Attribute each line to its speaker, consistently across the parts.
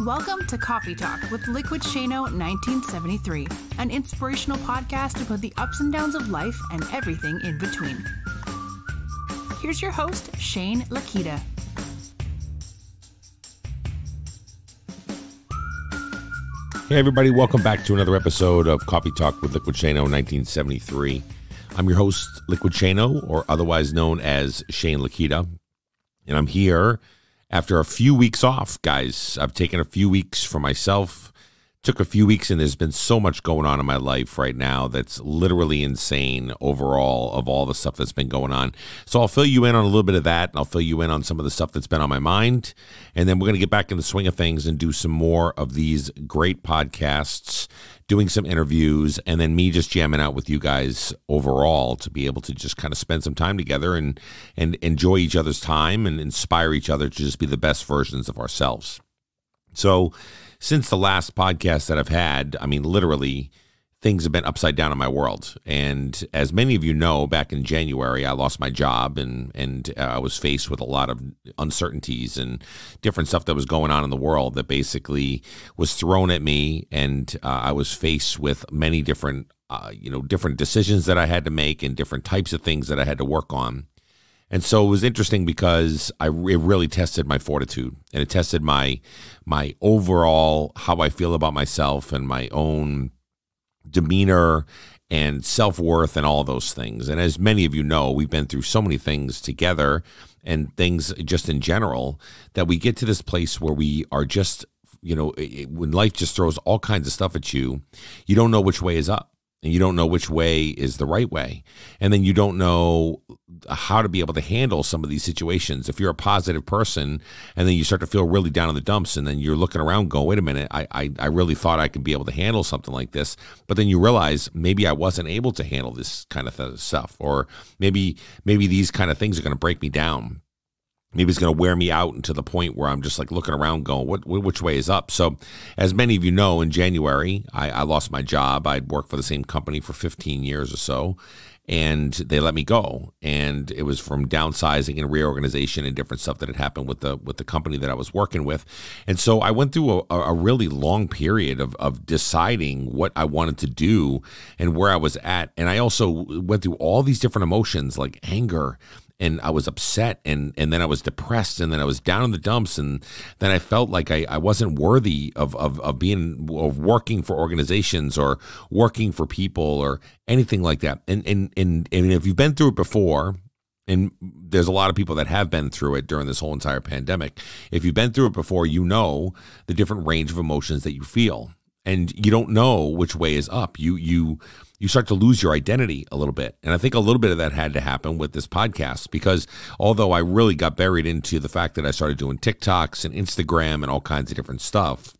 Speaker 1: Welcome to Coffee Talk with Liquid Shano 1973, an inspirational podcast about the ups and downs of life and everything in between. Here's your host, Shane Lakita.
Speaker 2: Hey, everybody, welcome back to another episode of Coffee Talk with Liquid Shano 1973. I'm your host, Liquid Shano, or otherwise known as Shane Lakita, and I'm here after a few weeks off, guys. I've taken a few weeks for myself took a few weeks and there's been so much going on in my life right now that's literally insane overall of all the stuff that's been going on. So I'll fill you in on a little bit of that and I'll fill you in on some of the stuff that's been on my mind. And then we're going to get back in the swing of things and do some more of these great podcasts, doing some interviews, and then me just jamming out with you guys overall to be able to just kind of spend some time together and and enjoy each other's time and inspire each other to just be the best versions of ourselves. So since the last podcast that I've had, I mean, literally, things have been upside down in my world. And as many of you know, back in January, I lost my job and and uh, I was faced with a lot of uncertainties and different stuff that was going on in the world that basically was thrown at me, and uh, I was faced with many different. Uh, you know, different decisions that I had to make and different types of things that I had to work on. And so it was interesting because I it really tested my fortitude and it tested my my overall how I feel about myself and my own demeanor and self-worth and all those things. And as many of you know, we've been through so many things together and things just in general that we get to this place where we are just you know, when life just throws all kinds of stuff at you, you don't know which way is up and you don't know which way is the right way. And then you don't know how to be able to handle some of these situations. If you're a positive person and then you start to feel really down in the dumps and then you're looking around going, wait a minute, I, I, I really thought I could be able to handle something like this. But then you realize maybe I wasn't able to handle this kind of stuff. Or maybe maybe these kind of things are going to break me down maybe it's going to wear me out into the point where I'm just like looking around going, what, which way is up? So, as many of you know, in January, I, I lost my job. I'd worked for the same company for 15 years or so, and they let me go. And it was from downsizing and reorganization and different stuff that had happened with the with the company that I was working with. And so I went through a, a really long period of, of deciding what I wanted to do and where I was at. And I also went through all these different emotions like anger and I was upset and and then I was depressed and then I was down in the dumps and then I felt like I, I wasn't worthy of, of of being of working for organizations or working for people or anything like that. And and and, and if you've been through it before, and there's a lot of people that have been through it during this whole entire pandemic. If you've been through it before, you know the different range of emotions that you feel and you don't know which way is up. You you you start to lose your identity a little bit. And I think a little bit of that had to happen with this podcast because although I really got buried into the fact that I started doing TikToks and Instagram and all kinds of different stuff,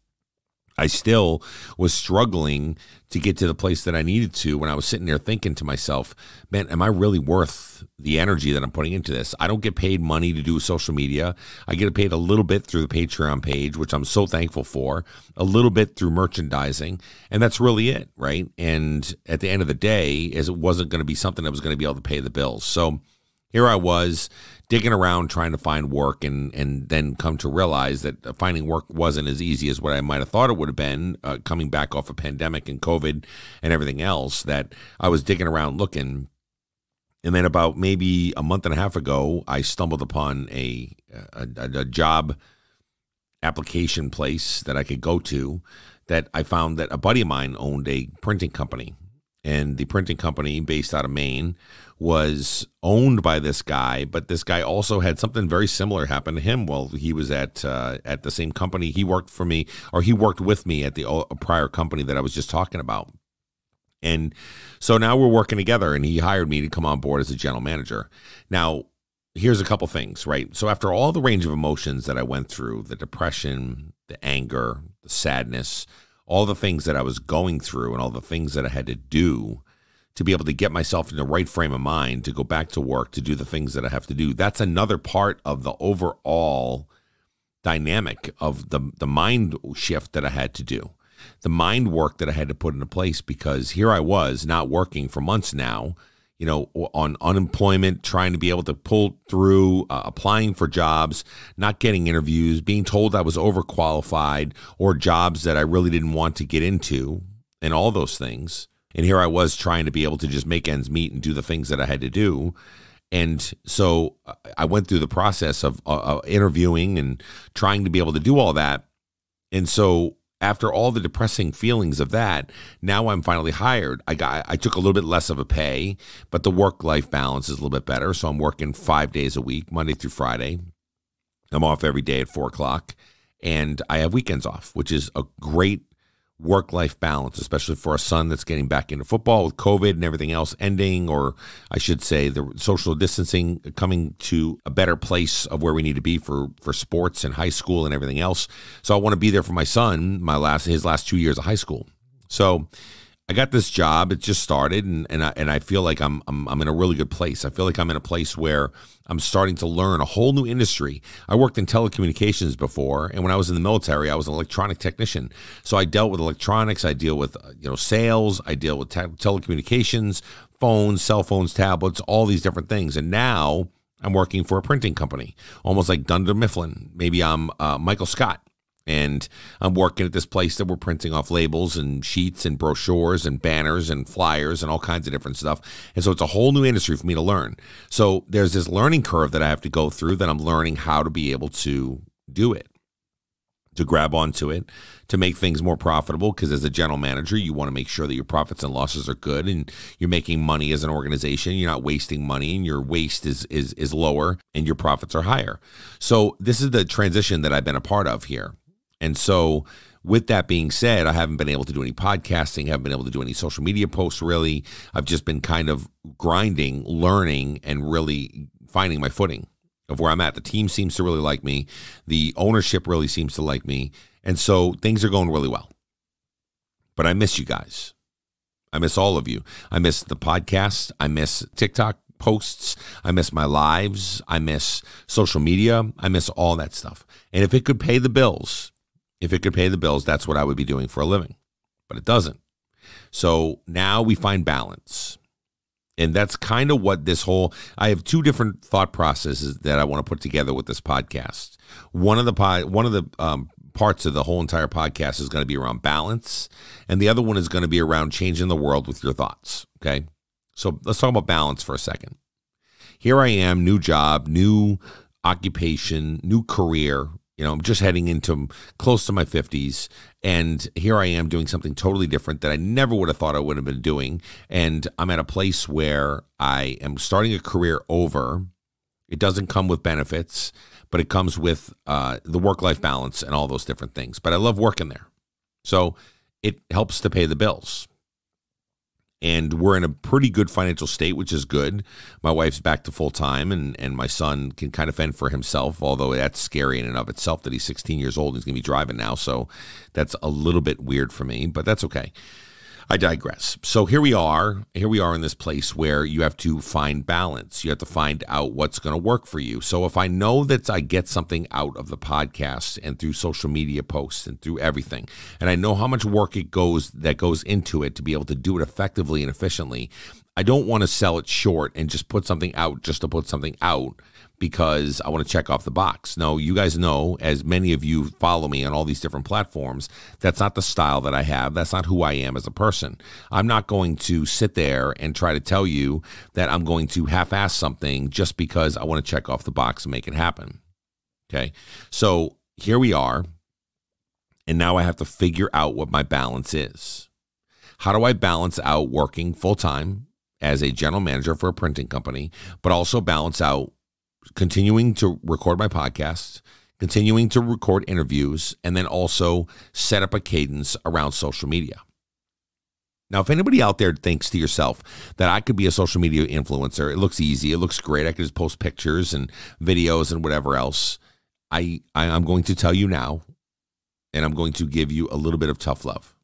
Speaker 2: I still was struggling to get to the place that I needed to when I was sitting there thinking to myself, man, am I really worth the energy that I'm putting into this? I don't get paid money to do social media. I get paid a little bit through the Patreon page, which I'm so thankful for, a little bit through merchandising, and that's really it, right? And at the end of the day, as it wasn't going to be something that was going to be able to pay the bills. So here I was digging around trying to find work and and then come to realize that finding work wasn't as easy as what I might have thought it would have been uh, coming back off a pandemic and COVID and everything else that I was digging around looking. And then about maybe a month and a half ago I stumbled upon a a, a job application place that I could go to that I found that a buddy of mine owned a printing company and the printing company based out of Maine was owned by this guy, but this guy also had something very similar happen to him while he was at uh, at the same company. He worked for me, or he worked with me at the uh, prior company that I was just talking about. And so now we're working together, and he hired me to come on board as a general manager. Now, here's a couple things, right? So after all the range of emotions that I went through, the depression, the anger, the sadness, all the things that I was going through, and all the things that I had to do to be able to get myself in the right frame of mind to go back to work to do the things that I have to do. That's another part of the overall dynamic of the the mind shift that I had to do. The mind work that I had to put into place because here I was not working for months now, you know, on unemployment, trying to be able to pull through, uh, applying for jobs, not getting interviews, being told I was overqualified or jobs that I really didn't want to get into, and all those things. And here I was trying to be able to just make ends meet and do the things that I had to do. And so uh, I went through the process of uh, interviewing and trying to be able to do all that. And so after all the depressing feelings of that, now I'm finally hired. I got I took a little bit less of a pay, but the work life balance is a little bit better. So I'm working five days a week, Monday through Friday. I'm off every day at four o'clock, and I have weekends off, which is a great work life balance, especially for a son that's getting back into football with COVID and everything else ending, or I should say, the social distancing coming to a better place of where we need to be for for sports and high school and everything else. So I want to be there for my son, my last his last two years of high school. So I got this job. It just started, and and I, and I feel like I'm, I'm I'm in a really good place. I feel like I'm in a place where I'm starting to learn a whole new industry. I worked in telecommunications before, and when I was in the military, I was an electronic technician. So I dealt with electronics. I deal with uh, you know sales. I deal with te- telecommunications, phones, cell phones, tablets, all these different things. And now I'm working for a printing company, almost like Dunder Mifflin. Maybe I'm uh, Michael Scott and I'm working at this place that we're printing off labels and sheets and brochures and banners and flyers and all kinds of different stuff. And so it's a whole new industry for me to learn. So there's this learning curve that I have to go through that I'm learning how to be able to do it, to grab onto it, to make things more profitable. Because as a general manager, you want to make sure that your profits and losses are good and you're making money as an organization. You're not wasting money and your waste is is is lower and your profits are higher. So this is the transition that I've been a part of here. And so, with that being said, I haven't been able to do any podcasting, haven't been able to do any social media posts really. I've just been kind of grinding, learning, and really finding my footing of where I'm at. The team seems to really like me, the ownership really seems to like me. And so, things are going really well. But I miss you guys. I miss all of you. I miss the podcast. I miss TikTok posts. I miss my lives. I miss social media. I miss all that stuff. And if it could pay the bills, if it could pay the bills, that's what I would be doing for a living. But it doesn't. So now we find balance. And that's kind of what this whole I have two different thought processes that I want to put together with this podcast. One of the one of the um, parts of the whole entire podcast is going to be around balance, and the other one is going to be around changing the world with your thoughts. Okay, so let's talk about balance for a second. Here I am, new job, new occupation, new career, you know, I'm just heading into close to my 50s, and here I am doing something totally different that I never would have thought I would have been doing. And I'm at a place where I am starting a career over. It doesn't come with benefits, but it comes with uh, the work life balance and all those different things. But I love working there. So it helps to pay the bills and we're in a pretty good financial state, which is good. My wife's back to full time, and and my son can kind of fend for himself. Although that's scary in and of itself that he's 16 years old and he's going to be driving now, so that's a little bit weird for me, but that's okay. I digress. So here we are. Here we are in this place where you have to find balance. You have to find out what's going to work for you. So if I know that I get something out of the podcast and through social media posts and through everything, and I know how much work it goes that goes into it to be able to do it effectively and efficiently, I don't want to sell it short and just put something out just to put something out because I want to check off the box. No, you guys know, as many of you follow me on all these different platforms, that's not the style that I have. That's not who I am as a person. I'm not going to sit there and try to tell you that I'm going to half ass something just because I want to check off the box and make it happen. Okay. So here we are. And now I have to figure out what my balance is. How do I balance out working full time as a general manager for a printing company, but also balance out continuing to record my podcast, continuing to record interviews, and then also set up a cadence around social media. Now, if anybody out there thinks to yourself that I could be a social media influencer, it looks easy, it looks great, I could just post pictures and videos and whatever else, I, I am going to tell you now, and I'm going to give you a little bit of tough love.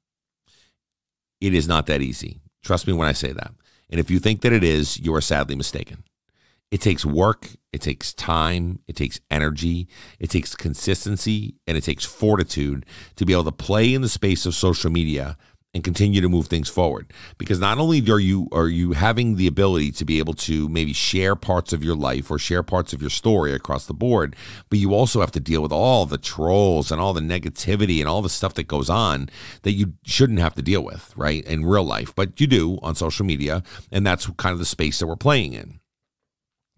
Speaker 2: It is not that easy. Trust me when I say that. And if you think that it is, you are sadly mistaken. It takes work, it takes time, it takes energy, it takes consistency, and it takes fortitude to be able to play in the space of social media and continue to move things forward. Because not only are you are you having the ability to be able to maybe share parts of your life or share parts of your story across the board but you also have to deal with all the trolls and all the negativity and all the stuff that goes on that you shouldn't have to deal with right in real life. But you do on social media and that's kind of the space that we're playing in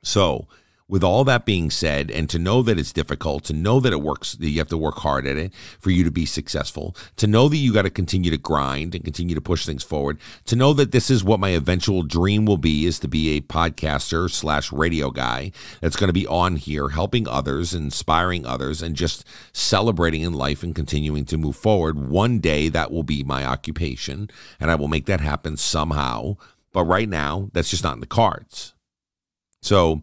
Speaker 2: so with all that being said, and to know that it's difficult, to know that it works, that you have to work hard at it for you to be successful, to know that you got to continue to grind and continue to push things forward, to know that this is what my eventual dream will be is to be a podcaster slash radio guy that's going to be on here helping others, inspiring others, and just celebrating in life and continuing to move forward. One day that will be my occupation, and I will make that happen somehow. But right now, that's just not in the cards. So,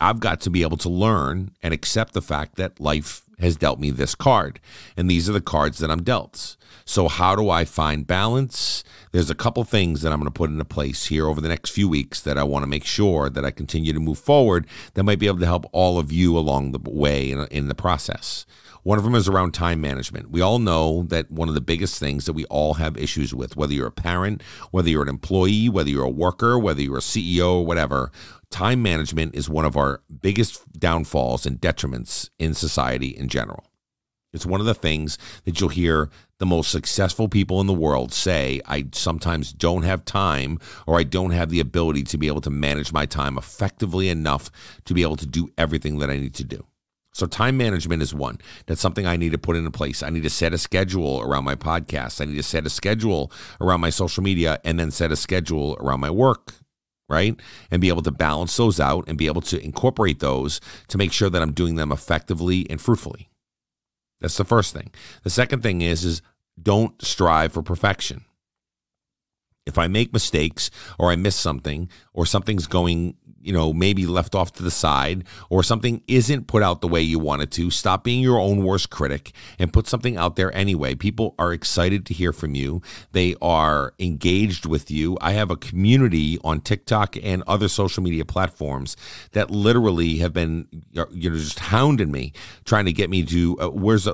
Speaker 2: I've got to be able to learn and accept the fact that life has dealt me this card. And these are the cards that I'm dealt. So, how do I find balance? There's a couple things that I'm going to put into place here over the next few weeks that I want to make sure that I continue to move forward that might be able to help all of you along the way in, in the process. One of them is around time management. We all know that one of the biggest things that we all have issues with, whether you're a parent, whether you're an employee, whether you're a worker, whether you're a CEO or whatever, time management is one of our biggest downfalls and detriments in society in general. It's one of the things that you'll hear the most successful people in the world say, I sometimes don't have time or I don't have the ability to be able to manage my time effectively enough to be able to do everything that I need to do. So time management is one. That's something I need to put into place. I need to set a schedule around my podcast. I need to set a schedule around my social media and then set a schedule around my work, right? And be able to balance those out and be able to incorporate those to make sure that I'm doing them effectively and fruitfully. That's the first thing. The second thing is is don't strive for perfection. If I make mistakes or I miss something or something's going you know, maybe left off to the side or something isn't put out the way you wanted to, stop being your own worst critic and put something out there anyway. People are excited to hear from you. They are engaged with you. I have a community on TikTok and other social media platforms that literally have been, you know, just hounding me, trying to get me to uh, where's the,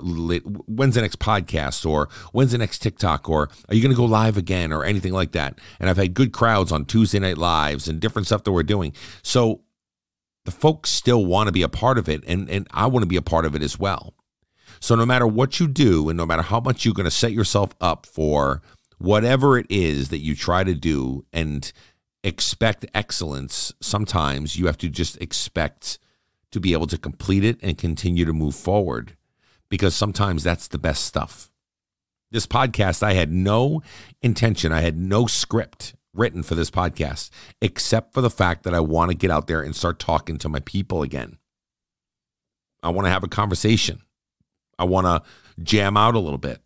Speaker 2: when's the next podcast or when's the next TikTok or are you going to go live again or anything like that. And I've had good crowds on Tuesday night lives and different stuff that we're doing. So the folks still want to be a part of it, and, and I want to be a part of it as well. So no matter what you do, and no matter how much you're going to set yourself up for whatever it is that you try to do and expect excellence, sometimes you have to just expect to be able to complete it and continue to move forward because sometimes that's the best stuff. This podcast, I had no intention, I had no script written for this podcast, except for the fact that I want to get out there and start talking to my people again. I want to have a conversation. I want to jam out a little bit.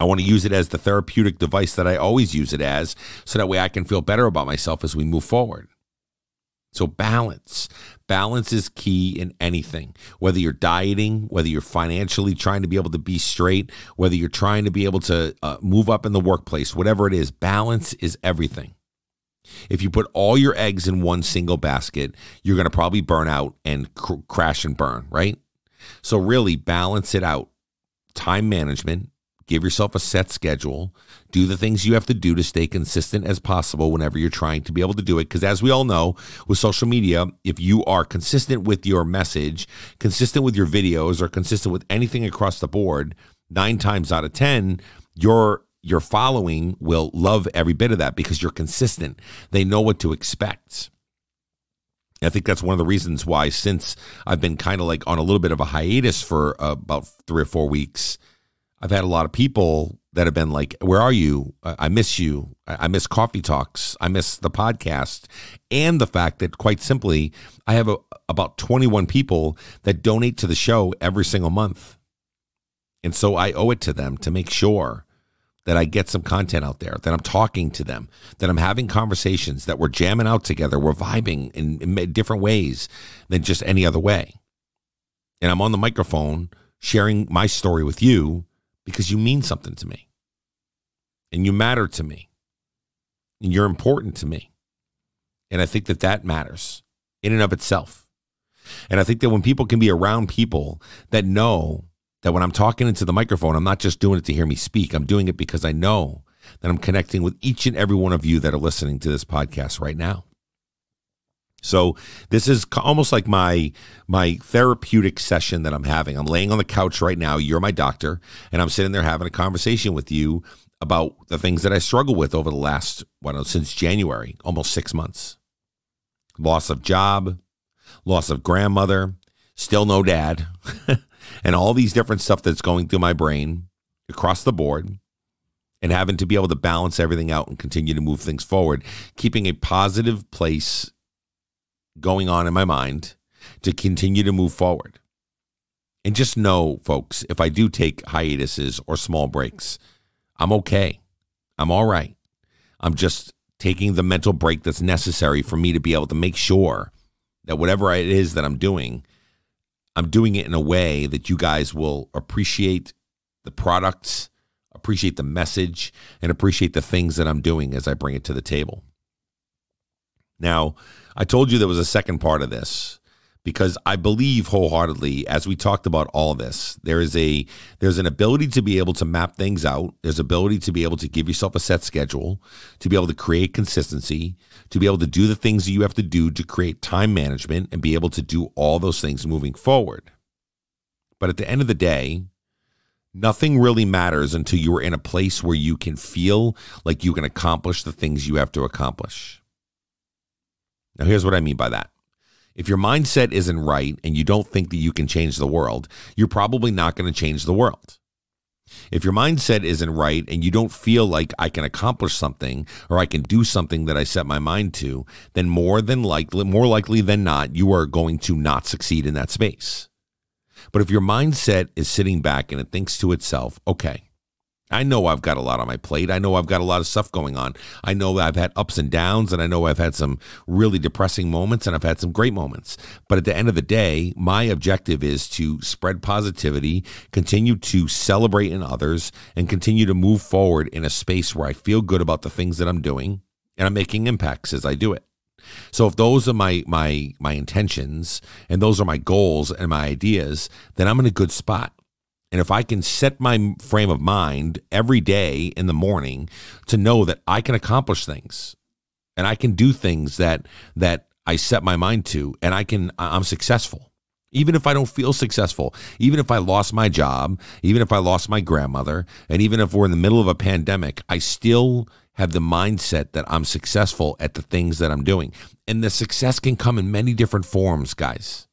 Speaker 2: I want to use it as the therapeutic device that I always use it as, so that way I can feel better about myself as we move forward. So, balance. Balance is key in anything, whether you're dieting, whether you're financially trying to be able to be straight, whether you're trying to be able to uh, move up in the workplace, whatever it is, balance is everything. If you put all your eggs in one single basket, you're going to probably burn out and cr- crash and burn, right? So, really balance it out. Time management, Give yourself a set schedule. Do the things you have to do to stay consistent as possible whenever you're trying to be able to do it. Because as we all know, with social media, if you are consistent with your message, consistent with your videos, or consistent with anything across the board, nine times out of 10, your your following will love every bit of that because you're consistent. They know what to expect. I think that's one of the reasons why, since I've been kind of like on a little bit of a hiatus for uh, about three or four weeks, I've had a lot of people that have been like, "Where are you? I miss you. I miss coffee talks. I miss the podcast." And the fact that, quite simply, I have a, about 21 people that donate to the show every single month, and so I owe it to them to make sure that I get some content out there, that I'm talking to them, that I'm having conversations, that we're jamming out together, we're vibing in, in different ways than just any other way, and I'm on the microphone sharing my story with you because you mean something to me and you matter to me and you're important to me. And I think that that matters in and of itself. And I think that when people can be around people that know that when I'm talking into the microphone, I'm not just doing it to hear me speak. I'm doing it because I know that I'm connecting with each and every one of you that are listening to this podcast right now. So this is almost like my my therapeutic session that I'm having. I'm laying on the couch right now. You're my doctor, and I'm sitting there having a conversation with you about the things that I struggle with over the last what since January, almost six months. Loss of job, loss of grandmother, still no dad, and all these different stuff that's going through my brain across the board and having to be able to balance everything out and continue to move things forward, keeping a positive place going on in my mind to continue to move forward. And just know, folks, if I do take hiatuses or small breaks, I'm okay. I'm all right. I'm just taking the mental break that's necessary for me to be able to make sure that whatever it is that I'm doing, I'm doing it in a way that you guys will appreciate the products, appreciate the message, and appreciate the things that I'm doing as I bring it to the table. Now, I told you there was a second part of this because I believe wholeheartedly, as we talked about all this, there is a there's an ability to be able to map things out. There's ability to be able to give yourself a set schedule, to be able to create consistency, to be able to do the things that you have to do to create time management and be able to do all those things moving forward. But at the end of the day, nothing really matters until you are in a place where you can feel like you can accomplish the things you have to accomplish. Now, here's what I mean by that. If your mindset isn't right and you don't think that you can change the world, you're probably not going to change the world. If your mindset isn't right and you don't feel like I can accomplish something or I can do something that I set my mind to, then more than likely, more likely than not, you are going to not succeed in that space. But if your mindset is sitting back and it thinks to itself, okay, I know I've got a lot on my plate. I know I've got a lot of stuff going on. I know I've had ups and downs, and I know I've had some really depressing moments, and I've had some great moments. But at the end of the day, my objective is to spread positivity, continue to celebrate in others, and continue to move forward in a space where I feel good about the things that I'm doing, and I'm making impacts as I do it. So if those are my my my intentions and those are my goals and my ideas, then I'm in a good spot. And if I can set my frame of mind every day in the morning to know that I can accomplish things and I can do things that that I set my mind to and I can I'm successful. Even if I don't feel successful, even if I lost my job, even if I lost my grandmother, and even if we're in the middle of a pandemic, I still have the mindset that I'm successful at the things that I'm doing. And the success can come in many different forms, guys.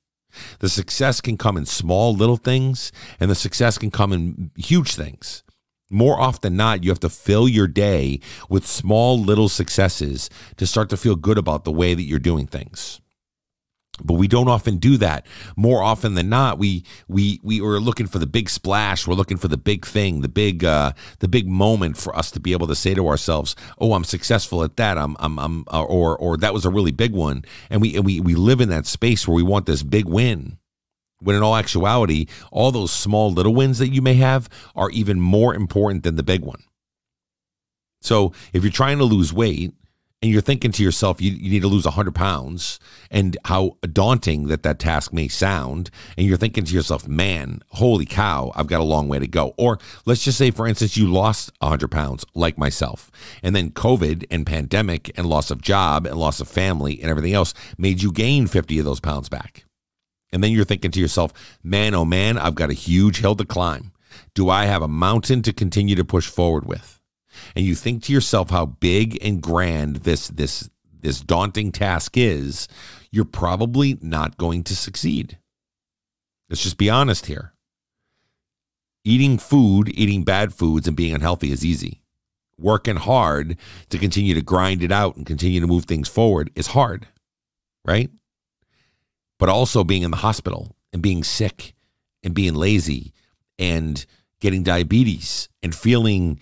Speaker 2: The success can come in small little things, and the success can come in huge things. More often than not, you have to fill your day with small little successes to start to feel good about the way that you're doing things but we don't often do that. More often than not we we we are looking for the big splash. We're looking for the big thing the big uh the big moment for us to be able to say to ourselves oh i'm successful at that. I'm i'm, I'm uh, or or that was a really big one. And we and we we live in that space where we want this big win. When in all actuality all those small little wins that you may have are even more important than the big one. So if you're trying to lose weight and you're thinking to yourself, you, you need to lose 100 pounds, and how daunting that that task may sound, and you're thinking to yourself, man, holy cow, I've got a long way to go. Or let's just say, for instance, you lost 100 pounds, like myself, and then COVID and pandemic and loss of job and loss of family and everything else made you gain 50 of those pounds back. And then you're thinking to yourself, man, oh man, I've got a huge hill to climb. Do I have a mountain to continue to push forward with? And you think to yourself how big and grand this this this daunting task is, you're probably not going to succeed. Let's just be honest here. Eating food, eating bad foods, and being unhealthy is easy. Working hard to continue to grind it out and continue to move things forward is hard, right? But also being in the hospital and being sick and being lazy and getting diabetes and feeling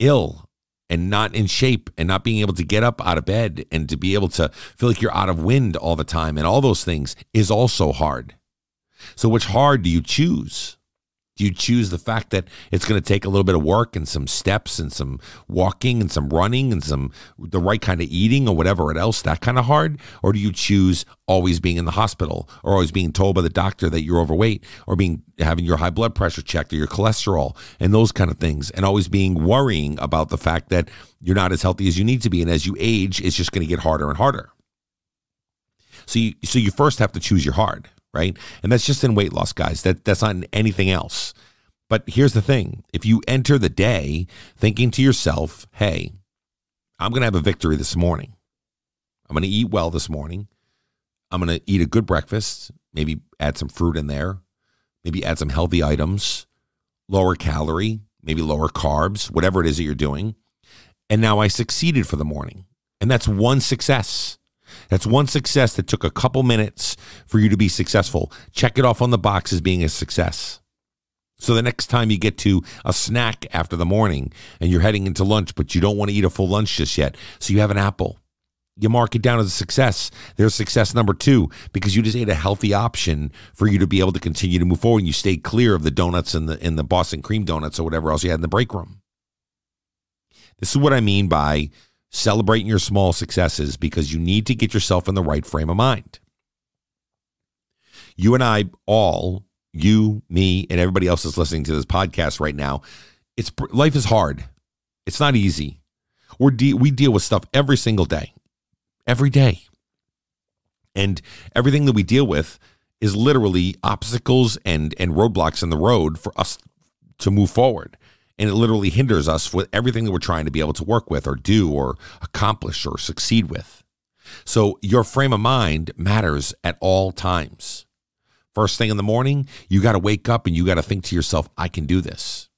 Speaker 2: ill and not in shape and not being able to get up out of bed and to be able to feel like you're out of wind all the time and all those things is also hard. So, which hard do you choose? Do you choose the fact that it's going to take a little bit of work and some steps and some walking and some running and some the right kind of eating or whatever else that kind of hard? Or do you choose always being in the hospital or always being told by the doctor that you're overweight or being having your high blood pressure checked or your cholesterol and those kind of things and always being worrying about the fact that you're not as healthy as you need to be and as you age it's just going to get harder and harder. So you so you first have to choose your hard right? And that's just in weight loss, guys. That that's not in anything else. But here's the thing: if you enter the day thinking to yourself, "Hey, I'm going to have a victory this morning. I'm going to eat well this morning. I'm going to eat a good breakfast. Maybe add some fruit in there. Maybe add some healthy items, lower calorie, maybe lower carbs, whatever it is that you're doing." And now I succeeded for the morning. And that's one success. That's one success that took a couple minutes for you to be successful. Check it off on the box as being a success. So the next time you get to a snack after the morning and you're heading into lunch, but you don't want to eat a full lunch just yet, so you have an apple. You mark it down as a success. There's success number two because you just ate a healthy option for you to be able to continue to move forward. And you stayed clear of the donuts and the and the Boston cream donuts or whatever else you had in the break room. This is what I mean by celebrating your small successes because you need to get yourself in the right frame of mind. You and I all, you, me, and everybody else that's listening to this podcast right now, it's life is hard. It's not easy. We're de- we deal with stuff every single day. Every day. And everything that we deal with is literally obstacles and and roadblocks in the road for us to move forward and it literally hinders us with everything that we're trying to be able to work with or do or accomplish or succeed with. So your frame of mind matters at all times. First thing in the morning, you got to wake up and you got to think to yourself, I can do this.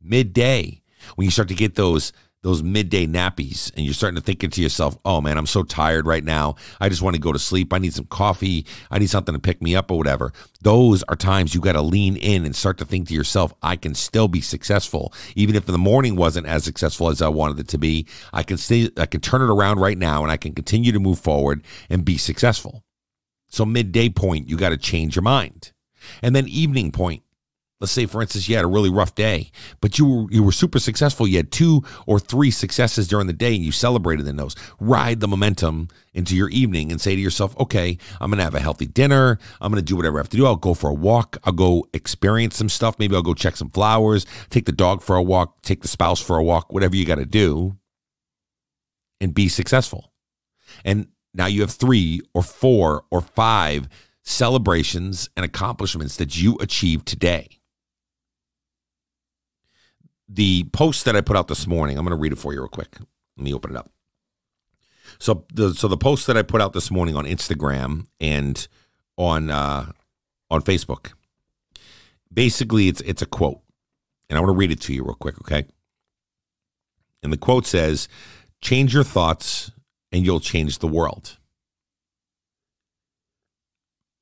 Speaker 2: Midday, when you start to get those those midday nappies and you're starting to think to yourself, oh man, I'm so tired right now. I just want to go to sleep. I need some coffee. I need something to pick me up or whatever. Those are times you got to lean in and start to think to yourself, I can still be successful. Even if the morning wasn't as successful as I wanted it to be, I can stay, I can turn it around right now and I can continue to move forward and be successful. So midday point, you got to change your mind. And then evening point, Let's say, for instance, you had a really rough day, but you were you were super successful. You had two or three successes during the day, and you celebrated in those. Ride the momentum into your evening and say to yourself, "Okay, I'm gonna have a healthy dinner. I'm gonna do whatever I have to do. I'll go for a walk. I'll go experience some stuff. Maybe I'll go check some flowers. Take the dog for a walk. Take the spouse for a walk. Whatever you got to do, and be successful. And now you have three or four or five celebrations and accomplishments that you achieved today the post that I put out this morning, I'm going to read it for you real quick. Let me open it up. So the so the post that I put out this morning on Instagram and on uh, on Facebook, basically it's it's a quote, and I want to read it to you real quick, okay? And the quote says, "Change your thoughts, and you'll change the world."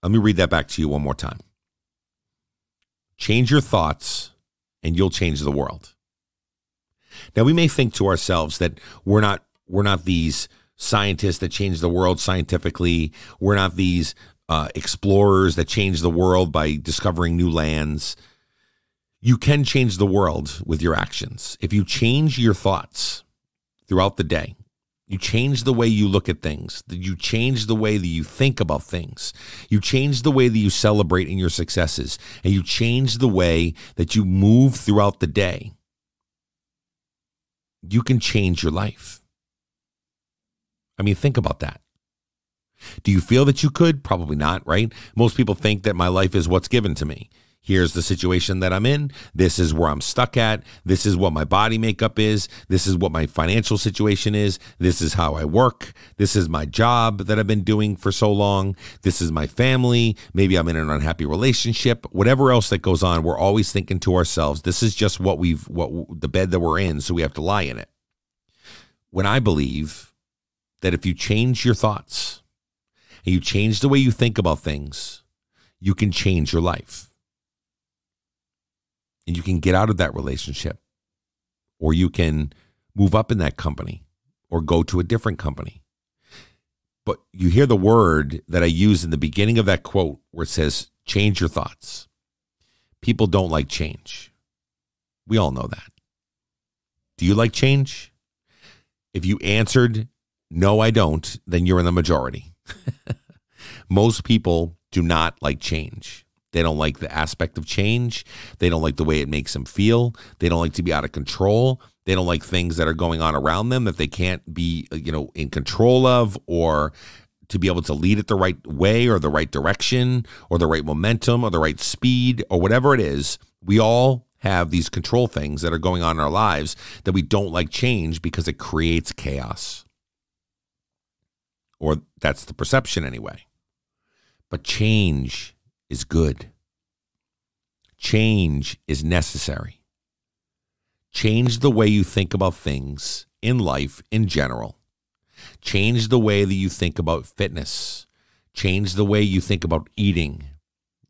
Speaker 2: Let me read that back to you one more time. Change your thoughts, and you'll change the world. Now we may think to ourselves that we're not we're not these scientists that change the world scientifically. We're not these uh, explorers that change the world by discovering new lands. You can change the world with your actions. If you change your thoughts throughout the day, you change the way you look at things. You change the way that you think about things. You change the way that you celebrate in your successes. And you change the way that you move throughout the day you can change your life. I mean, think about that. Do you feel that you could? Probably not, right? Most people think that my life is what's given to me. Here's the situation that I'm in. This is where I'm stuck at. This is what my body makeup is. This is what my financial situation is. This is how I work. This is my job that I've been doing for so long. This is my family. Maybe I'm in an unhappy relationship. Whatever else that goes on, we're always thinking to ourselves, this is just what we've what the bed that we're in, so we have to lie in it. When I believe that if you change your thoughts and you change the way you think about things, you can change your life and you can get out of that relationship or you can move up in that company or go to a different company. But you hear the word that I use in the beginning of that quote where it says, change your thoughts. people don't like change. We all know that. Do you like change? If you answered, no, I don't, then you're in the majority. Most people do not like change. They don't like the aspect of change. They don't like the way it makes them feel. They don't like to be out of control. They don't like things that are going on around them that they can't be, uh, you know, in control of or to be able to lead it the right way or the right direction or the right momentum or the right speed or whatever it is. We all have these control things that are going on in our lives that we don't like change because it creates chaos. Or that's the perception anyway. But change is good. Change is necessary. Change the way you think about things in life in general. Change the way that you think about fitness. Change the way you think about eating.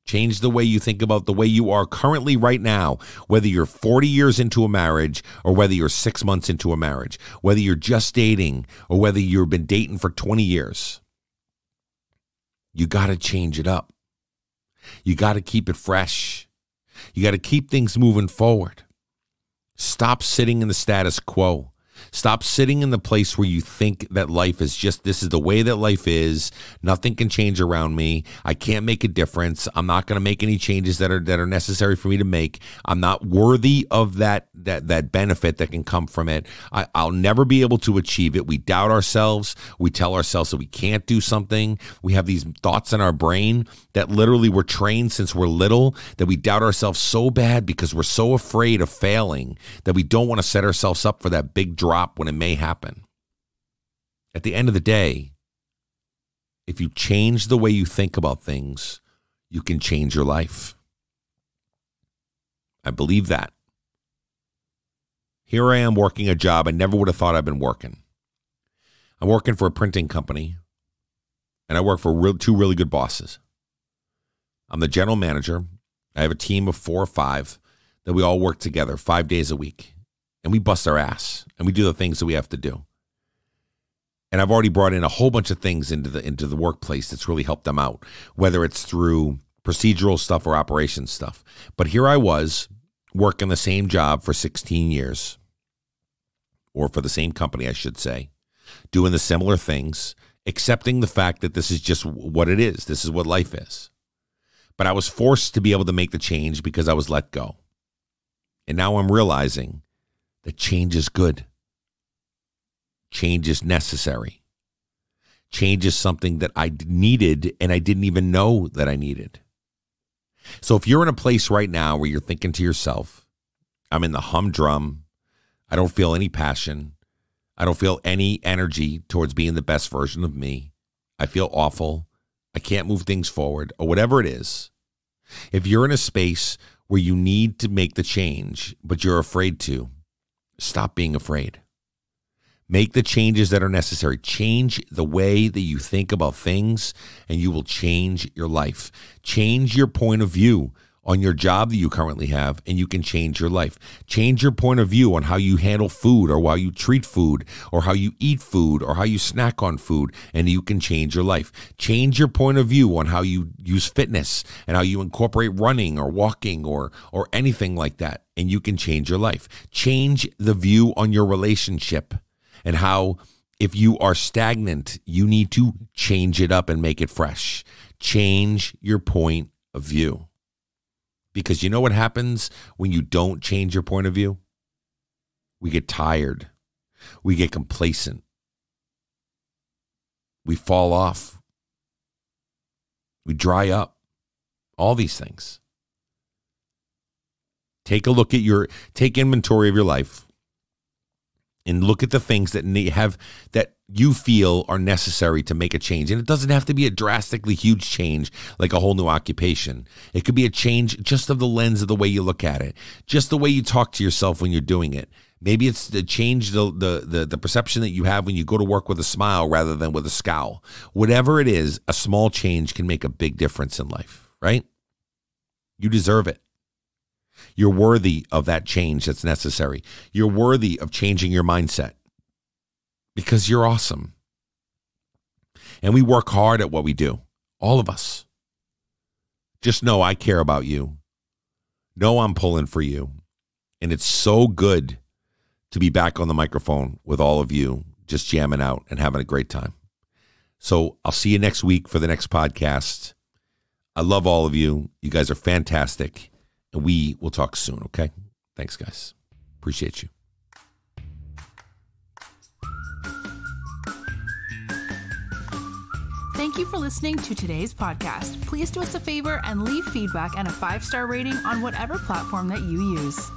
Speaker 2: Change the way you think about the way you are currently right now, whether you're 40 years into a marriage or whether you're six months into a marriage, whether you're just dating or whether you've been dating for 20 years. You got to change it up. You got to keep it fresh. You got to keep things moving forward. Stop sitting in the status quo. Stop sitting in the place where you think that life is just this is the way that life is. Nothing can change around me. I can't make a difference. I'm not going to make any changes that are that are necessary for me to make. I'm not worthy of that that that benefit that can come from it. I, I'll never be able to achieve it. We doubt ourselves. We tell ourselves that we can't do something. We have these thoughts in our brain that literally we're trained since we're little that we doubt ourselves so bad because we're so afraid of failing that we don't want to set ourselves up for that big drop when it may happen. At the end of the day, if you change the way you think about things, you can change your life. I believe that. Here I am working a job I never would have thought I'd been working. I'm working for a printing company, and I work for real, two really good bosses. I'm the general manager. I have a team of four or five that we all work together five days a week, and we bust our ass and we do the things that we have to do. And I've already brought in a whole bunch of things into the into the workplace that's really helped them out, whether it's through procedural stuff or operations stuff. But here I was working the same job for 16 years, or for the same company, I should say, doing the similar things, accepting the fact that this is just what it is. This is what life is. But I was forced to be able to make the change because I was let go. And now I'm realizing change is good. Change is necessary. Change is something that I needed and I didn't even know that I needed. So if you're in a place right now where you're thinking to yourself, I'm in the humdrum, I don't feel any passion, I don't feel any energy towards being the best version of me, I feel awful, I can't move things forward, or whatever it is. If you're in a space where you need to make the change, but you're afraid to, stop being afraid. Make the changes that are necessary. Change the way that you think about things, and you will change your life. Change your point of view on your job that you currently have, and you can change your life. Change your point of view on how you handle food, or how you treat food, or how you eat food, or how you snack on food, and you can change your life. Change your point of view on how you use fitness and how you incorporate running or walking or or anything like that, and you can change your life. Change the view on your relationship and how if you are stagnant, you need to change it up and make it fresh. Change your point of view. Because you know what happens when you don't change your point of view? We get tired. We get complacent. We fall off. We dry up. All these things. Take a look at your, take inventory of your life and look at the things that have that you feel are necessary to make a change. And it doesn't have to be a drastically huge change like a whole new occupation. It could be a change just of the lens of the way you look at it, just the way you talk to yourself when you're doing it. Maybe it's to change the, the the the perception that you have when you go to work with a smile rather than with a scowl. Whatever it is, a small change can make a big difference in life, right? You deserve it. You're worthy of that change that's necessary. You're worthy of changing your mindset because you're awesome. And we work hard at what we do, all of us. Just know I care about you. know I'm pulling for you. And it's so good to be back on the microphone with all of you, just jamming out and having a great time. So I'll see you next week for the next podcast. I love all of you. You guys are fantastic. And we will talk soon, okay? Thanks, guys. Appreciate you.
Speaker 1: Thank you for listening to today's podcast. Please do us a favor and leave feedback and a five star rating on whatever platform that you use.